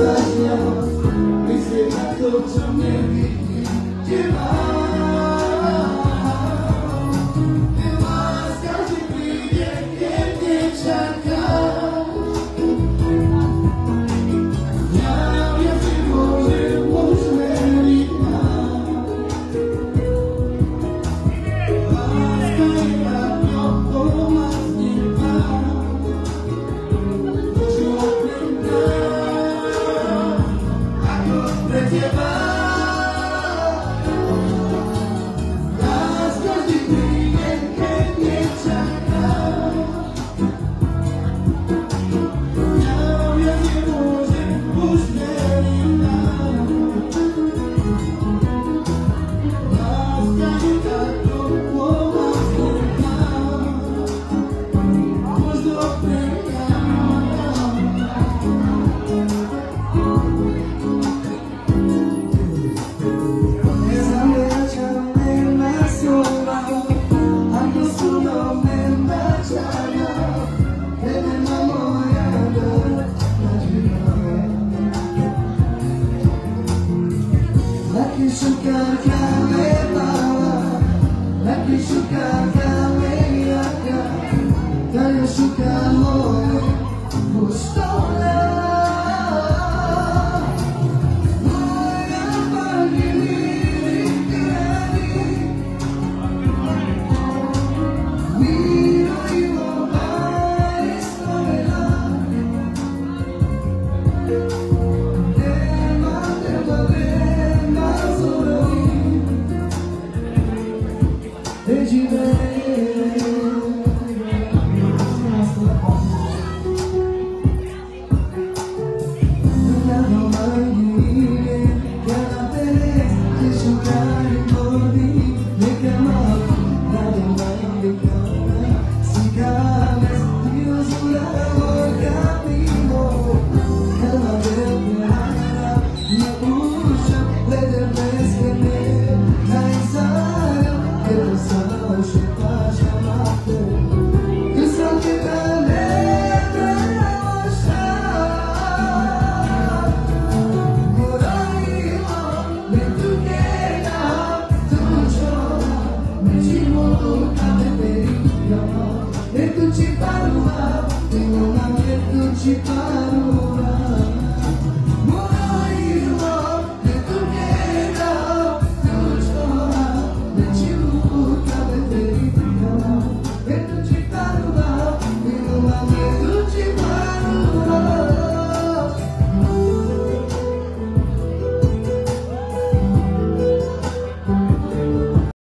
Seigneur, mais c'est ma comme jamais, qui m'a sugar, candy power. Let me sugar, 最凄美。